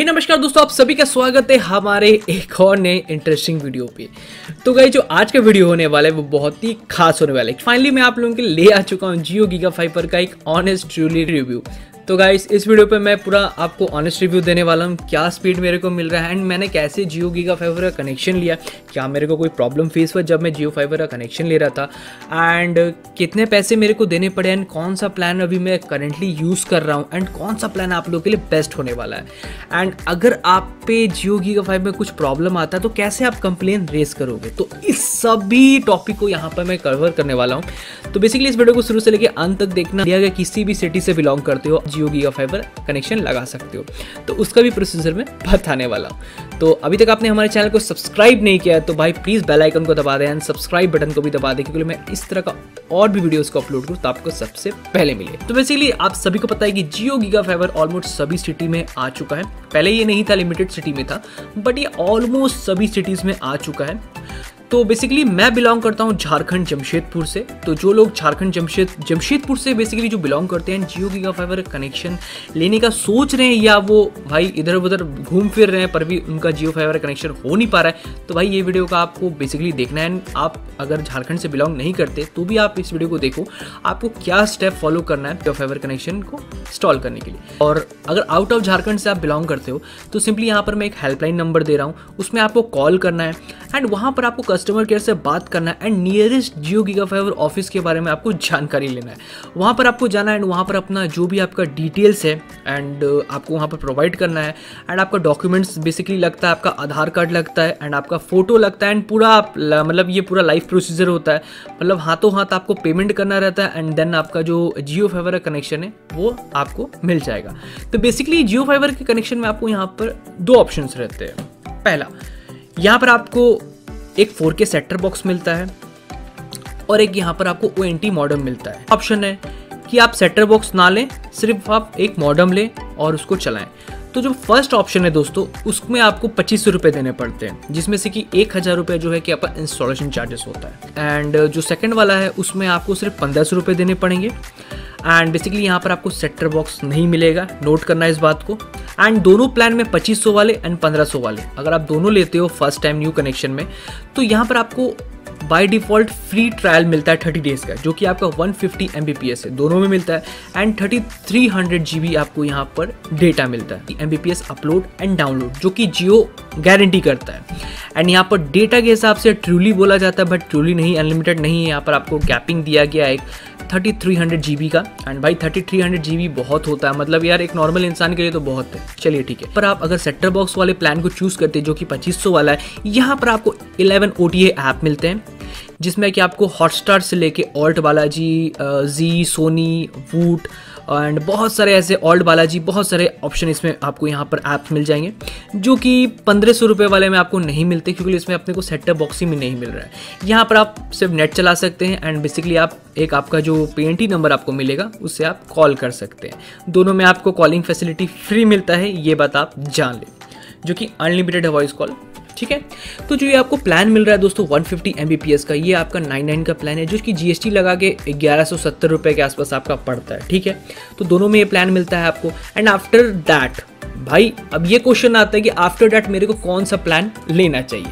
हे नमस्कार दोस्तों, आप सभी का स्वागत है हमारे एक और नए इंटरेस्टिंग वीडियो पे। तो गई जो आज का वीडियो होने वाला है, वो बहुत ही खास होने वाला है। फाइनली मैं आप लोगों के लिए आ चुका हूँ जियो गीगा फाइबर का एक ऑनेस्ट ट्रूली रिव्यू तो गाइस इस वीडियो पे मैं पूरा आपको ऑनेस्ट रिव्यू देने वाला हूँ, क्या स्पीड मेरे को मिल रहा है एंड मैंने कैसे जियो गीगा फाइबर का कनेक्शन लिया, क्या मेरे को कोई प्रॉब्लम फेस हुआ जब मैं जियो फाइबर का कनेक्शन ले रहा था एंड कितने पैसे मेरे को देने पड़े एंड कौन सा प्लान अभी मैं करेंटली यूज़ कर रहा हूँ एंड कौन सा प्लान आप लोगों के लिए बेस्ट होने वाला है। एंड अगर आप पे जियो गीगा फाइव में कुछ प्रॉब्लम आता है तो कैसे आप कंप्लेन रेस करोगे? तो इस सभी टॉपिक को यहाँ पर मैं कवर करने वाला हूँ। तो बेसिकली इस वीडियो को शुरू से लेकर अंत तक देखना किसी भी सिटी से बिलोंग करते हो जियो गीगा फाइबर कनेक्शन लगा सकते हो। तो उसका भी प्रोसीजर में बताने वाला। तो अभी तक आपने हमारे चैनल को सब्सक्राइब नहीं किया है तो भाई प्लीज़ बेल आइकन को दबा दें एंड सब्सक्राइब बटन को भी दबा दें, क्योंकि मैं इस तरह का और भी वीडियोस को अपलोड करूँ तो आपको सबसे पहले मिले। तो बेसिकली आप सभी को पता है कि जियो गीगा फाइबर ऑलमोस्ट सभी सिटी में आ चुका है। पहले ये नहीं था लिमिटेड सिटी में था बट ये ऑलमोस्ट सभी सिटीज़ में आ चुका है। तो बेसिकली मैं बिलोंग करता हूँ झारखंड जमशेदपुर से। तो जो लोग झारखंड जमशेद जमशेदपुर से बेसिकली जो बिलोंग करते हैं, जियो गीगा फाइबर कनेक्शन लेने का सोच रहे हैं या वो भाई इधर उधर घूम फिर रहे हैं, पर भी उनका जियो फाइबर कनेक्शन हो नहीं पा रहा है। तो भाई ये वीडियो का आपको बेसिकली देखना है। आप अगर झारखंड से बिलोंग नहीं करते तो भी आप इस वीडियो को देखो। आपको क्या स्टेप फॉलो करना है जियो फाइबर कनेक्शन को इंस्टॉल करने के लिए। और अगर आउट ऑफ़ झारखंड से आप बिलोंग करते हो तो सिंपली यहाँ पर मैं एक हेल्पलाइन नंबर दे रहा हूँ। उसमें आपको कॉल करना है। एंड वहाँ पर आपको कस्टमर केयर से बात करना है and nearest Jio giga fiber office के बारे में आपको जानकारी लेना है। वहाँ पर आपको जाना है एंड वहाँ पर अपना जो भी आपका डिटेल्स है एंड आपको वहाँ पर प्रोवाइड करना है। एंड आपका डॉक्यूमेंट्स बेसिकली लगता है, आपका आधार कार्ड लगता है एंड आपका फ़ोटो लगता है एंड पूरा मतलब ये पूरा लाइफ प्रोसीजर होता है। मतलब हाथों हाथ आपको पेमेंट करना रहता है एंड देन आपका जो जियो फाइबर का कनेक्शन है, वो आपको मिल जाएगा। तो बेसिकली जियो फाइबर के कनेक्शन में आपको यहाँ पर दो ऑप्शन रहते हैं। पहला, यहाँ पर आपको एक 4K सेटर बॉक्स मिलता है और एक यहाँ पर आपको ओ एन मॉडम मिलता है। ऑप्शन है कि आप सेटर बॉक्स ना लें, सिर्फ़ आप एक मॉडम लें और उसको चलाएँ। तो जो फ़र्स्ट ऑप्शन है दोस्तों, उसमें आपको पच्चीस सौ रुपये देने पड़ते हैं, जिसमें से कि एक हज़ार रुपये जो है कि आपका इंस्टॉलेशन चार्जेस होता है। एंड जो सेकंड वाला है, उसमें आपको सिर्फ़ पंद्रह सौ रुपये देने पड़ेंगे। एंड बेसिकली यहाँ पर आपको सेक्टर बॉक्स नहीं मिलेगा। नोट करना इस बात को। एंड दोनों प्लान में 2500 वाले एंड 1500 वाले। अगर आप दोनों लेते हो फ़र्स्ट टाइम न्यू कनेक्शन में तो यहाँ पर आपको बाय डिफ़ॉल्ट फ्री ट्रायल मिलता है थर्टी डेज़ का, जो कि आपका 150 फिफ्टी है। दोनों में मिलता है। एंड थर्टी थ्री हंड्रेड आपको यहाँ पर डेटा मिलता है। M B upload and download जो कि जियो गारंटी करता है। एंड यहाँ पर डेटा के हिसाब से ट्रूली बोला जाता है बट ट्रूली नहीं अनलिमिटेड नहीं है। यहाँ पर आपको कैपिंग दिया गया एक। Thirty three hundred G B का। एंड भाई thirty three hundred G B बहुत होता है। मतलब यार, एक नॉर्मल इंसान के लिए तो बहुत है। चलिए ठीक है। पर आप अगर सेक्टर बॉक्स वाले प्लान को चूज़ करते हैं, जो कि पच्चीस सौ वाला है, यहाँ पर आपको इलेवन ओ टी ऐप मिलते हैं। जिसमें कि आपको हॉटस्टार से लेके ऑल्ट बालाजी जी सोनी वूट एंड बहुत सारे ऐसे ऑल्ट बालाजी, बहुत सारे ऑप्शन इसमें आपको यहाँ पर ऐप्स मिल जाएँगे, जो कि पंद्रह सौ रुपये वाले में आपको नहीं मिलते, क्योंकि इसमें अपने को सेटअप बॉक्स ही में नहीं मिल रहा है। यहाँ पर आप सिर्फ़ नेट चला सकते हैं एंड बेसिकली आप एक आपका जो पी नंबर आपको मिलेगा, उससे आप कॉल कर सकते हैं। दोनों में आपको कॉलिंग फैसिलिटी फ्री मिलता है, ये बात आप जान लें, जो कि अनलिमिटेड है वॉइस कॉल ठीक है? तो जो ये आपको प्लान मिल रहा है दोस्तों 150 फिफ्टी का, ये आपका 99 का प्लान है, जो कि जीएसटी लगा के ग्यारह सौ के आसपास आपका पड़ता है, ठीक है? तो दोनों में ये प्लान मिलता है आपको। एंड आफ्टर दैट भाई, अब ये क्वेश्चन आता है कि आफ्टर दैट मेरे को कौन सा प्लान लेना चाहिए?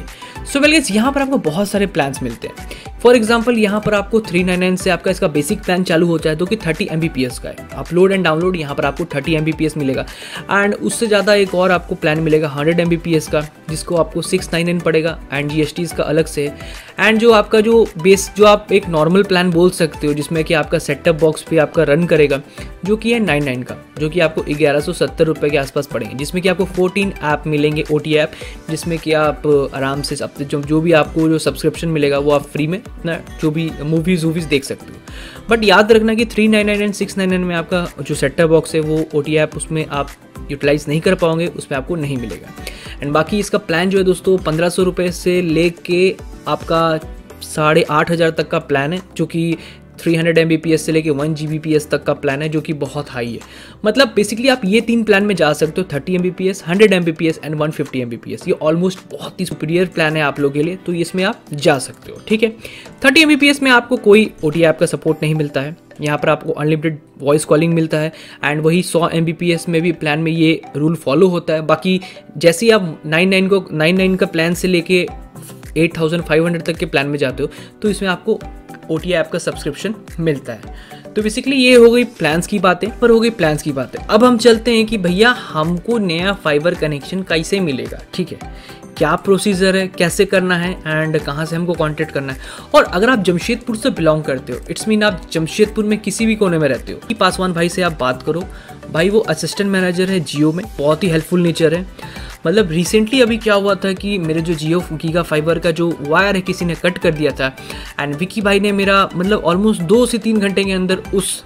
सो वेल यहाँ पर आपको बहुत सारे प्लान्स मिलते हैं। फॉर एग्ज़ाम्पल यहाँ पर आपको थ्री नाइन नाइन से आपका इसका बेसिक प्लान चालू होता है, जो कि थर्टी एम का है। अपलोड एंड डाउनलोड यहाँ पर आपको थर्टी एम मिलेगा। एंड उससे ज़्यादा एक और आपको प्लान मिलेगा हंड्रेड एम का, जिसको आपको सिक्स नाइन नाइन पड़ेगा एंड जी का अलग से। एंड जो आपका जो बेस जो आप एक नॉर्मल प्लान बोल सकते हो, जिसमें कि आपका सेटअप बॉक्स भी आपका रन करेगा, जो कि है नाइन नाइन का, जो कि आपको ग्यारह सौ सत्तर रुपये के आसपास पड़ेंगे, जिसमें कि आपको फोर्टीन ऐप मिलेंगे ओ टी ऐप जिसमें कि आप, आराम से जो जो भी आपको जो सब्सक्रिप्शन मिलेगा, वो आप फ्री में अपना जो भी मूवीज़ वूवीज़ देख सकते हो। बट याद रखना कि three nine nine and six nine nine में आपका जो सेटअप बॉक्स है, वो ओ टी ऐप उसमें आप यूटिलाइज़ नहीं कर पाओगे, उसमें आपको नहीं मिलेगा। एंड बाकी इसका प्लान जो है दोस्तों, पंद्रह सौ रुपये से ले के आपका साढ़े आठ हज़ार तक का प्लान है, जो कि 300 हंड्रेड से लेके वन जी तक का प्लान है, जो कि बहुत हाई है। मतलब बेसिकली आप ये तीन प्लान में जा सकते हो thirty M B P S hundred M and one fifty M ये ऑलमोस्ट बहुत ही सुपीरियर प्लान है आप लोगों के लिए तो इसमें आप जा सकते हो, ठीक है? थर्टी एम में आपको कोई ओ टी ऐप का सपोर्ट नहीं मिलता है। यहाँ पर आपको अनलिमिटेड वॉइस कॉलिंग मिलता है एंड वही सौ एम में भी प्लान में ये रूल फॉलो होता है। बाकी जैसे ही आप नाइन नाइन को नाइन नाइन का प्लान से लेके एट थाउज़ेंड फाइव हंड्रेड तक के प्लान में जाते हो तो इसमें आपको ओ टी ऐप का सब्सक्रिप्शन मिलता है। तो बेसिकली ये हो गई प्लान्स की बातें पर हो गई प्लान्स की बातें। अब हम चलते हैं कि भैया हमको नया फाइबर कनेक्शन कैसे मिलेगा, ठीक है? क्या प्रोसीजर है, कैसे करना है एंड कहाँ से हमको कांटेक्ट करना है? और अगर आप जमशेदपुर से बिलोंग करते हो इट्स मीन आप जमशेदपुर में किसी भी कोने में रहते हो। पासवान भाई से आप बात करो। भाई वो असिस्टेंट मैनेजर है जियो में, बहुत ही हेल्पफुल नेचर है। मतलब रिसेंटली अभी क्या हुआ था कि मेरे जो जियो गीगा फाइबर का जो वायर है, किसी ने कट कर दिया था। एंड विकी भाई ने मेरा मतलब ऑलमोस्ट दो से तीन घंटे के अंदर उस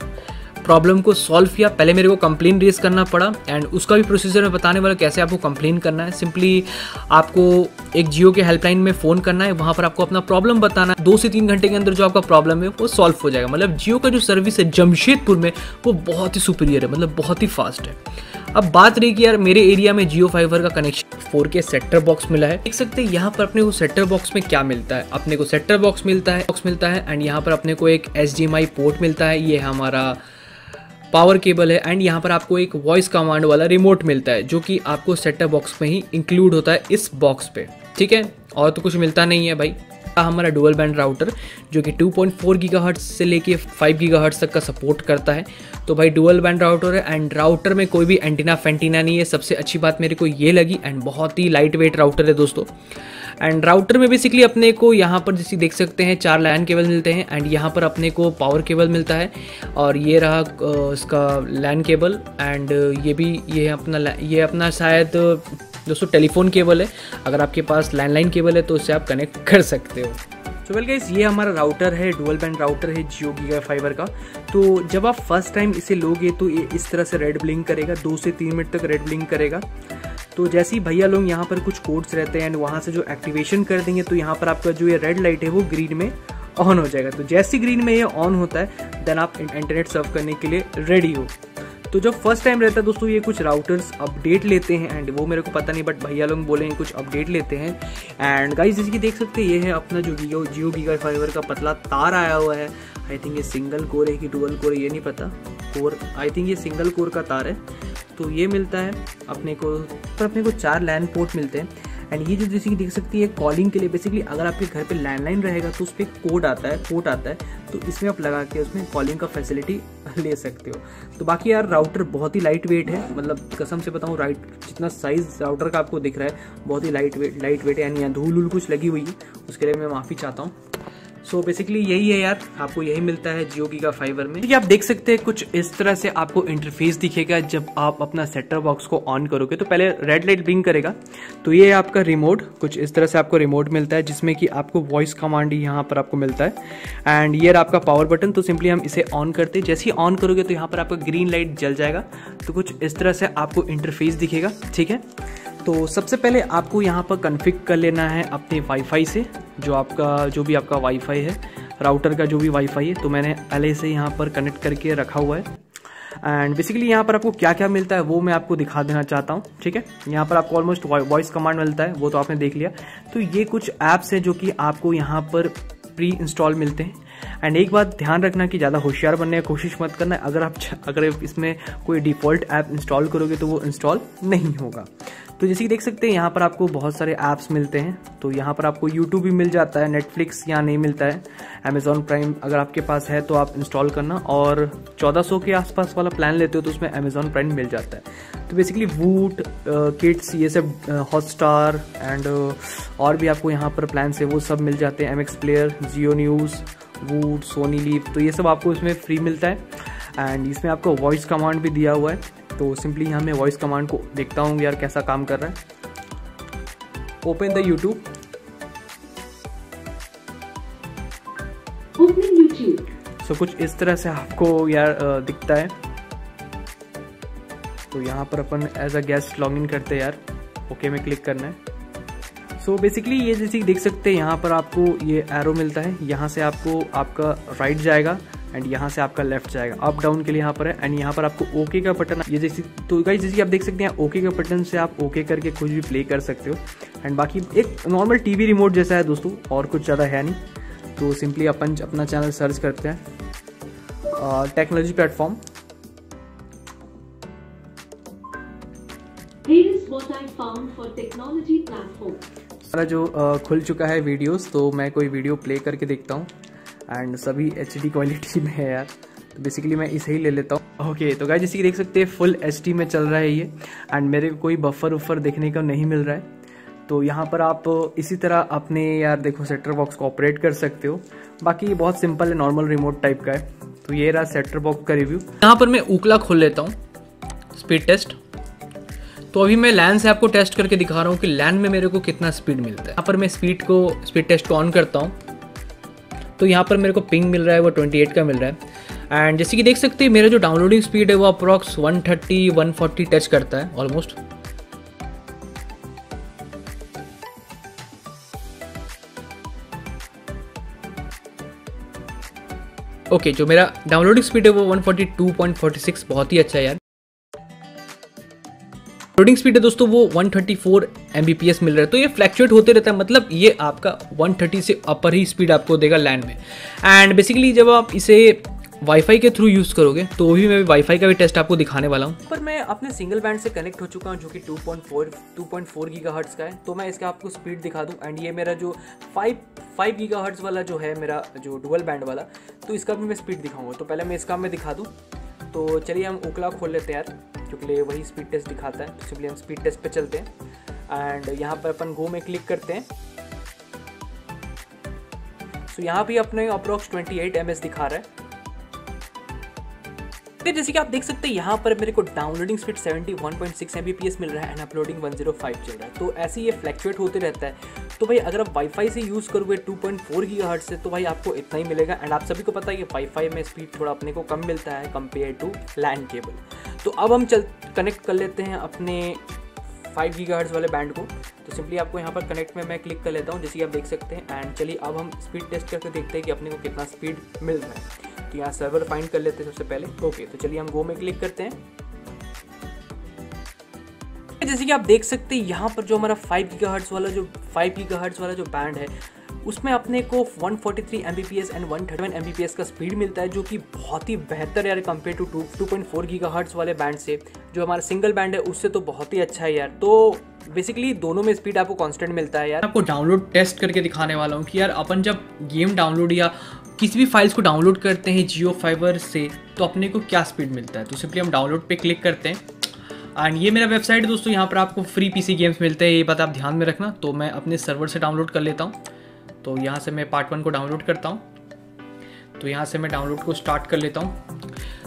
प्रॉब्लम को सॉल्व किया, पहले मेरे को कंप्लेन रेज करना पड़ा एंड उसका भी प्रोसीजर मैं बताने वाला कैसे आपको कंप्लेन करना है। सिंपली आपको एक जियो के हेल्पलाइन में फ़ोन करना है, वहाँ पर आपको अपना प्रॉब्लम बताना है। दो से तीन घंटे के अंदर जो आपका प्रॉब्लम है, वो सॉल्व हो जाएगा। मतलब जियो का जो सर्विस है जमशेदपुर में, वो बहुत ही सुपीरियर है मतलब बहुत ही फास्ट है। अब बात रही कि यार मेरे एरिया में जियो फाइबर का connection four K sector box मिला है। देख सकते हैं, यहाँ पर अपने को सेक्टर बॉक्स में क्या मिलता है। अपने को सेक्टर बॉक्स मिलता है बॉक्स मिलता है एंड यहाँ पर अपने को एक एच पोर्ट मिलता है। ये हमारा पावर केबल है एंड यहाँ पर आपको एक वॉइस कमांड वाला रिमोट मिलता है, जो कि आपको सेटअप बॉक्स में ही इंक्लूड होता है इस बॉक्स पे। ठीक है? और तो कुछ मिलता नहीं है भाई। हमारा डुअल बैंड राउटर जो कि 2.4 गीगाहर्ट्ज से लेके 5 गीगाहर्ट्ज तक का सपोर्ट करता है। तो भाई डुअल बैंड राउटर है एंड राउटर में कोई भी एंटीना फेंटीना नहीं है। सबसे अच्छी बात मेरे को ये लगी एंड बहुत ही लाइट वेट राउटर है दोस्तों। एंड राउटर में बेसिकली अपने को यहाँ पर जैसे देख सकते हैं, चार लैन केबल मिलते हैं एंड यहाँ पर अपने को पावर केबल मिलता है। और ये रहा इसका लैन केबल एंड ये भी, ये अपना ये अपना शायद दोस्तों, टेलीफोन केबल है। अगर आपके पास लैंडलाइन केबल है तो उससे आप कनेक्ट कर सकते हो। सो वेल गाइस ये हमारा राउटर है डुअल बैंड राउटर है, जियो गीगा फाइबर का। तो जब आप फ़र्स्ट टाइम इसे लोगे तो ये इस तरह से रेड ब्लिंक करेगा, दो से तीन मिनट तक रेड ब्लिंक करेगा। तो जैसे ही भैया लोग यहाँ पर कुछ कोड्स रहते हैं एंड वहाँ से जो एक्टिवेशन कर देंगे तो यहाँ पर आपका जो ये रेड लाइट है, वो ग्रीन में ऑन हो जाएगा। तो जैसे ग्रीन में ये ऑन होता है देन आप इंटरनेट सर्व करने के लिए रेडी हो। तो जब फ़र्स्ट टाइम रहता है दोस्तों, ये कुछ राउटर्स अपडेट लेते हैं एंड वो मेरे को पता नहीं बट भैया लोग बोले कुछ अपडेट लेते हैं। एंड गाइस जैसे कि देख सकते हैं, ये है अपना जो जियो जियो गीगा फाइबर का पतला तार आया हुआ है। आई थिंक ये सिंगल कोर है कि डुअल कोर है, ये नहीं पता। कोर आई थिंक ये सिंगल कोर का तार है। तो ये मिलता है अपने को तो अपने को चार लैंड पोर्ट मिलते हैं। एंड ये जो जैसे कि देख सकती है कॉलिंग के लिए बेसिकली अगर आपके घर पे लैंडलाइन रहेगा तो उस पर कोड आता है कोड आता है तो इसमें आप लगा के उसमें कॉलिंग का फैसिलिटी ले सकते हो। तो बाकी यार राउटर बहुत ही लाइट वेट है। मतलब कसम से बताऊँ राइट जितना साइज़ राउटर का आपको दिख रहा है, बहुत ही लाइट वेट लाइट वेट है। यानी धूल उल कुछ लगी हुई है, उसके लिए मैं माफ़ी चाहता हूँ। सो so बेसिकली यही है यार, आपको यही मिलता है जियो की फाइबर में। आप देख सकते हैं कुछ इस तरह से आपको इंटरफेस दिखेगा जब आप अपना सेटर बॉक्स को ऑन करोगे। तो पहले रेड लाइट ब्लिंक करेगा। तो ये आपका रिमोट कुछ इस तरह से आपको रिमोट मिलता है, जिसमें कि आपको वॉइस कमांड यहाँ पर आपको मिलता है। एंड ये आपका पावर बटन तो सिंपली हम इसे ऑन करते जैसे ही ऑन करोगे तो यहाँ पर आपका ग्रीन लाइट जल जाएगा। तो कुछ इस तरह से आपको इंटरफेस दिखेगा। ठीक है? तो सबसे पहले आपको यहाँ पर कन्फिक कर लेना है अपने वाईफाई से, जो आपका, जो भी आपका वाईफाई है राउटर का जो भी वाईफाई है तो मैंने पहले से यहाँ पर कनेक्ट करके रखा हुआ है। एंड बेसिकली यहाँ पर आपको क्या क्या मिलता है, वो मैं आपको दिखा देना चाहता हूँ, ठीक है? यहाँ पर आपको ऑलमोस्ट वॉइस कमांड मिलता है, वो तो आपने देख लिया। तो ये कुछ ऐप्स हैं जो कि आपको यहाँ पर प्री इंस्टॉल मिलते हैं। एंड एक बात ध्यान रखना कि ज़्यादा होशियार बनने की कोशिश मत करना, अगर आप अगर इसमें कोई डिफ़ॉल्ट ऐप इंस्टॉल करोगे तो वो इंस्टॉल नहीं होगा। तो जैसे कि देख सकते हैं, यहाँ पर आपको बहुत सारे ऐप्स मिलते हैं। तो यहाँ पर आपको यूट्यूब भी मिल जाता है नेटफ्लिक्स यहाँ नहीं मिलता है। अमेजोन प्राइम अगर आपके पास है तो आप इंस्टॉल करना और 1400 के आसपास वाला प्लान लेते हो तो उसमें अमेजोन प्राइम मिल जाता है। तो बेसिकली वूट किड्स ये सब हॉटस्टार एंड और भी आपको यहाँ पर प्लान है, वो सब मिल जाते हैं। M player Jio news Voot Sony Liv तो ये सब आपको इसमें फ्री मिलता है। एंड इसमें आपको वॉइस कमांड भी दिया हुआ है। तो सिंपली यहाँ मैं वॉइस कमांड को देखता हूँ यार कैसा काम कर रहा है। ओपन द यूट्यूब सो कुछ इस तरह से आपको यार दिखता है। तो यहाँ पर अपन as a guest log in करते हैं यार। ओके में क्लिक करना है। सो so बेसिकली ये जैसे देख सकते हैं यहाँ पर आपको ये एरो मिलता है। यहाँ से आपको आपका राइट जाएगा। एंड यहाँ से आपका लेफ़्ट जाएगा। अप डाउन के लिए यहाँ पर है। एंड यहाँ पर आपको ओके का बटन ये जैसे तो गाइस जैसे आप देख सकते हैं ओके का बटन से आप ओके करके कुछ भी प्ले कर सकते हो। एंड बाकी एक नॉर्मल टीवी रिमोट जैसा है दोस्तों और कुछ ज़्यादा है नहीं। तो सिंपली अपन अपना चैनल सर्च करते हैं। टेक्नोलॉजी प्लेटफॉर्म हमारा जो uh, खुल चुका है वीडियोस तो मैं कोई वीडियो प्ले करके देखता हूँ। एंड सभी एचडी क्वालिटी में है यार। तो बेसिकली मैं इसे ही ले लेता हूँ। ओके okay, तो गाय जैसे कि देख सकते हैं फुल एचडी में चल रहा है ये। एंड मेरे कोई बफर उफर देखने को नहीं मिल रहा है। तो यहाँ पर आप इसी तरह अपने यार देखो सेटर बॉक्स को ऑपरेट कर सकते हो। बाकी ये बहुत सिंपल है नॉर्मल रिमोट टाइप का है। तो ये रहा सेटर बॉक्स का रिव्यू यहाँ पर मैं ऊकला खोल लेता हूँ स्पीड टेस्ट तो अभी मैं लैन से आपको टेस्ट करके दिखा रहा हूँ कि लैन में मेरे को कितना स्पीड मिलता है। यहाँ पर मैं स्पीड को स्पीड टेस्ट को ऑन करता हूँ। तो यहाँ पर मेरे को पिंग मिल रहा है वो 28 का मिल रहा है। एंड जैसे कि देख सकते हैं मेरा जो डाउनलोडिंग स्पीड है वो अप्रॉक्स 130 140 टच करता है ऑलमोस्ट ओके okay, जो मेरा डाउनलोडिंग स्पीड है वो 142.46 बहुत ही अच्छा है यार। लोडिंग स्पीड है दोस्तों, वो 134 फोर मिल रहा है। तो ये फ्लैक्चुएट होते रहता है मतलब ये आपका 130 से अपर ही स्पीड आपको देगा लैंड में। एंड बेसिकली जब आप इसे वाईफाई के थ्रू यूज़ करोगे तो भी मैं वाईफाई का भी टेस्ट आपको दिखाने वाला हूँ। पर मैं अपने सिंगल बैंड से कनेक्ट हो चुका हूँ, जो कि 2.4 2.4 गीगाहर्ट्ज़ का है। तो मैं इसका आपको स्पीड दिखा दूँ। एंड ये मेरा जो 5 5 गीगाहर्ट्ज़ वाला जो है, मेरा जो डुअल बैंड वाला तो इसका भी मैं स्पीड दिखाऊँगा। तो पहले मैं इसका मैं दिखा दूँ। तो चलिए हम ओकला खोल लेते हैं यार क्योंकि वही स्पीड टेस्ट दिखाता है तो सिंपली हम स्पीड टेस्ट पे चलते हैं। एंड यहाँ पर अपन गो में क्लिक करते हैं। सो so, यहाँ भी अपने अप्रोक्स 28 एम दिखा रहा है। फिर जैसे कि आप देख सकते हैं यहाँ पर मेरे को डाउनलोडिंग स्पीड 71.6 एमबीपीएस मिल रहा है एंड अपलोडिंग 105 चल रहा है। तो ऐसे ये फ्लैक्चुएट होते रहता है। तो भाई, अगर आप वाईफाई से यूज़ करोगे 2.4 गीगाहर्ट्ज से तो भाई आपको इतना ही मिलेगा। एंड आप सभी को पता है कि वाईफाई में स्पीड थोड़ा अपने को कम मिलता है कंपेयर टू लैंड केबल तो अब हम चल कनेक्ट कर लेते हैं अपने फाइव गीगा वाले बैंड को। तो सिंपली आपको यहाँ पर कनेक्ट में मैं क्लिक कर लेता हूँ, जैसे आप देख सकते हैं। एंड चलिए, अब हम स्पीड टेस्ट करके देखते हैं कि अपने को कितना स्पीड मिल रहा है। तो यहाँ सर्वर फाइंड कर लेते हैं सबसे पहले। ओके तो चलिए हम गो में क्लिक करते हैं। जैसे कि आप देख सकते हैं, यहाँ पर जो हमारा फाइव गीगा वाला जो फाइव गीगा वाला जो बैंड है, उसमें अपने को 143 फोर्टी एंड 131 एमबीपीएस का स्पीड मिलता है, जो कि बहुत ही बेहतर यार compare to two two point four hertz वाले बैंड से। जो हमारा सिंगल बैंड है, उससे तो बहुत ही अच्छा है यार। तो बेसिकली दोनों में स्पीड आपको कांस्टेंट मिलता है यार। आपको डाउनलोड टेस्ट करके दिखाने वाला हूँ कि यार अपन जब गेम डाउनलोड या किसी भी फाइल्स को डाउनलोड करते हैं जियो फाइबर से तो अपने को क्या स्पीड मिलता है? तो सिंपली हम डाउनलोड पे क्लिक करते हैं। एंड ये मेरा वेबसाइट है दोस्तों, यहाँ पर आपको फ्री पीसी गेम्स मिलते हैं, ये बात आप ध्यान में रखना। तो मैं अपने सर्वर से डाउनलोड कर लेता हूँ। तो यहाँ से मैं पार्ट वन को डाउनलोड करता हूँ। तो यहाँ से मैं डाउनलोड को स्टार्ट कर लेता हूँ।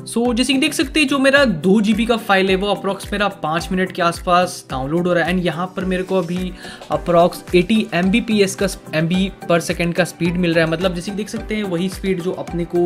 सो so, जैसे कि देख सकते हैं जो मेरा दो जी का फ़ाइल है वो अप्रॉक्स मेरा पाँच मिनट के आसपास डाउनलोड हो रहा है। एंड यहाँ पर मेरे को अभी अप्रॉक्स 80 MBPS का MB पर सेकेंड का स्पीड मिल रहा है। मतलब जैसे कि देख सकते हैं वही स्पीड जो अपने को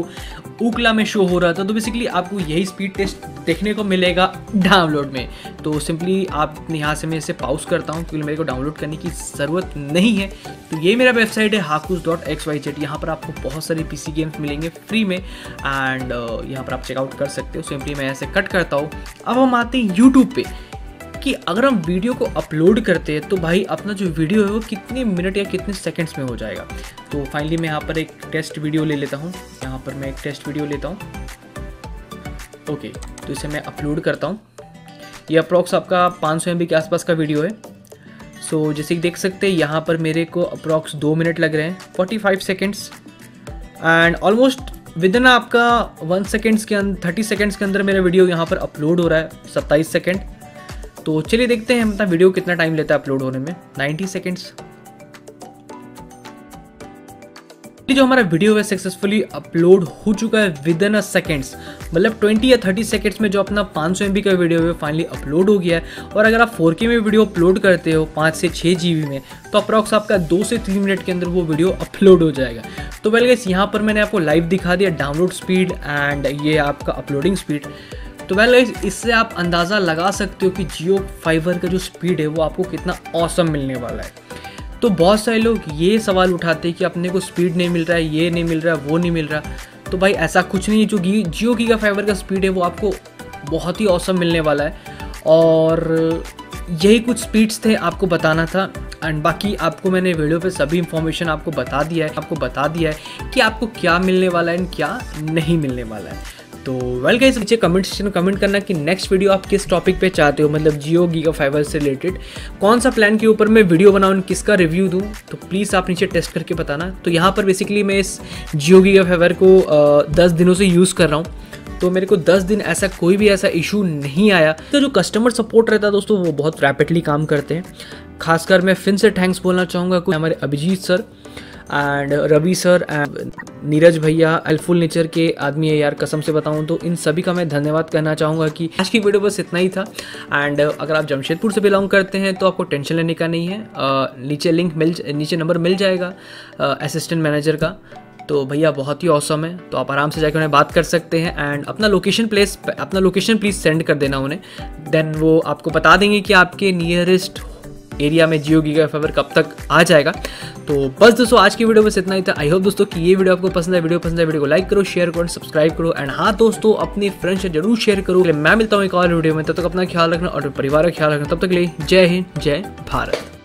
उकला में शो हो रहा था। तो बेसिकली आपको यही स्पीड टेस्ट देखने को मिलेगा डाउनलोड में। तो सिंपली आप यहाँ से मैं इसे पाउस करता हूँ क्योंकि मेरे को डाउनलोड करने की ज़रूरत नहीं है। तो ये मेरा वेबसाइट है हाकूस डॉट एक्स वाई जेट यहाँ पर आपको बहुत सारे पीसी गेम्स मिलेंगे फ्री में। एंड यहाँ पर आप चेकआउट आउट कर सकते हो सिंपली मैं ऐसे कट करता हूँ। अब हम आते हैं यूट्यूब पे कि अगर हम वीडियो को अपलोड करते हैं तो भाई अपना जो वीडियो है वो कितने मिनट या कितने सेकंड्स में हो जाएगा? तो फाइनली मैं यहाँ पर एक टेस्ट वीडियो ले लेता हूँ। यहाँ पर मैं एक टेस्ट वीडियो लेता हूँ। ओके तो इसे मैं अपलोड करता हूँ। ये अप्रॉक्स आपका पाँच सौ के आसपास का वीडियो है। सो so, जैसे कि देख सकते हैं यहाँ पर मेरे को अप्रॉक्स दो मिनट लग रहे हैं forty five seconds and almost within आपका वन सेकेंड्स के अंदर थर्टी सेकेंड्स के अंदर मेरा वीडियो यहाँ पर अपलोड हो रहा है, सत्ताईस सेकेंड। तो चलिए देखते हैं मतलब वीडियो कितना टाइम लेता है अपलोड होने में। नाइन्टी सेकेंड्स जो हमारा वीडियो है सक्सेसफुली अपलोड हो चुका है विद इन अ सेकेंड्स मतलब 20 या 30 सेकेंड्स में जो अपना 500 सौ का वीडियो है फाइनली अपलोड हो गया है। और अगर आप 4K में वीडियो अपलोड करते हो 5 से 6 जी में तो अप्रॉक्स आपका दो से तीन मिनट के अंदर वो वीडियो अपलोड हो जाएगा। तो वेल गैस यहाँ पर मैंने आपको लाइव दिखा दिया डाउनलोड स्पीड एंड ये आपका अपलोडिंग स्पीड तो वेल गाइस इससे आप अंदाज़ा लगा सकते हो कि जियो फाइबर का जो स्पीड है वो आपको कितना औसम मिलने वाला है. तो बहुत सारे लोग ये सवाल उठाते हैं कि अपने को स्पीड नहीं मिल रहा है, ये नहीं मिल रहा है, वो नहीं मिल रहा तो भाई, ऐसा कुछ नहीं है, जो जियो की का फाइबर का स्पीड है वो आपको बहुत ही औसम मिलने वाला है. और यही कुछ स्पीड्स थे आपको बताना था। एंड बाकी आपको मैंने वीडियो पे सभी इन्फॉर्मेशन आपको बता दिया है, आपको बता दिया है कि आपको क्या मिलने वाला है एंड क्या नहीं मिलने वाला है। तो वेल गाइस नीचे कमेंट सेक्शन में कमेंट करना कि नेक्स्ट वीडियो आप किस टॉपिक पे चाहते हो मतलब जियो गीगा फाइबर से रिलेटेड कौन सा प्लान के ऊपर मैं वीडियो बनाऊँ किसका रिव्यू दूँ तो प्लीज़ आप नीचे टेस्ट करके बताना। तो यहाँ पर बेसिकली मैं इस जियो गीगा फाइबर को दस दिनों से यूज़ कर रहा हूँ। तो मेरे को 10 दिन ऐसा कोई भी ऐसा इशू नहीं आया। तो जो कस्टमर सपोर्ट रहता है दोस्तों, वो बहुत रैपिडली काम करते हैं। खासकर मैं फिर से थैंक्स बोलना चाहूँगा हमारे Abhijeet sir and Ravi sir and Neeraj भैया एलफुल नेचर के आदमी है यार, कसम से बताऊँ तो। इन सभी का मैं धन्यवाद कहना चाहूँगा कि आज की वीडियो बस इतना ही था। एंड अगर आप जमशेदपुर से बिलोंग करते हैं तो आपको टेंशन लेने का नहीं है। नीचे लिंक मिल, नीचे नंबर मिल जाएगा असिस्टेंट मैनेजर का। तो भैया बहुत ही औसम है। तो आप आराम से जाकर उन्हें बात कर सकते हैं एंड अपना लोकेशन प्लेस अपना लोकेशन प्लीज़ सेंड कर देना उन्हें। देन वो आपको बता देंगे कि आपके नियरेस्ट एरिया में जियो गीगा फाइबर कब तक आ जाएगा। तो बस दोस्तों, आज की वीडियो बस इतना ही था। आई होप दोस्तों कि ये वीडियो आपको पसंद है वीडियो पसंद है वीडियो को लाइक करो शेयर करो सब्सक्राइब करो। एंड हाँ दोस्तों, अपने फ्रेंड्स से ज़रूर शेयर करो। मैं मिलता हूँ एक और वीडियो में। तब तक अपना ख्याल रखना और परिवार का ख्याल रखना। तब तक ले जय हिंद, जय भारत।